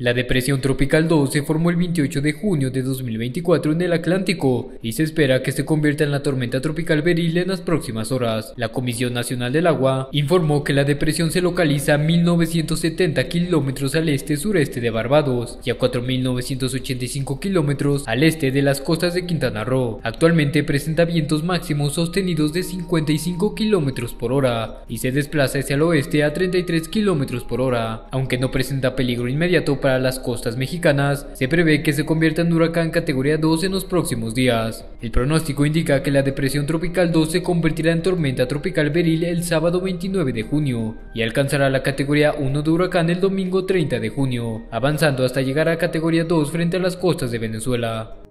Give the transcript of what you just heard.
La depresión tropical 2 se formó el 28 de junio de 2024 en el Atlántico y se espera que se convierta en la tormenta tropical Beryl en las próximas horas. La Comisión Nacional del Agua informó que la depresión se localiza a 1970 kilómetros al este-sureste de Barbados y a 4.985 kilómetros al este de las costas de Quintana Roo. Actualmente presenta vientos máximos sostenidos de 55 kilómetros por hora y se desplaza hacia el oeste a 33 kilómetros por hora. Aunque no presenta peligro inmediato para para las costas mexicanas, se prevé que se convierta en huracán categoría 2 en los próximos días. El pronóstico indica que la depresión tropical 2 se convertirá en tormenta tropical Beril el sábado 29 de junio y alcanzará la categoría 1 de huracán el domingo 30 de junio, avanzando hasta llegar a categoría 2 frente a las costas de Venezuela.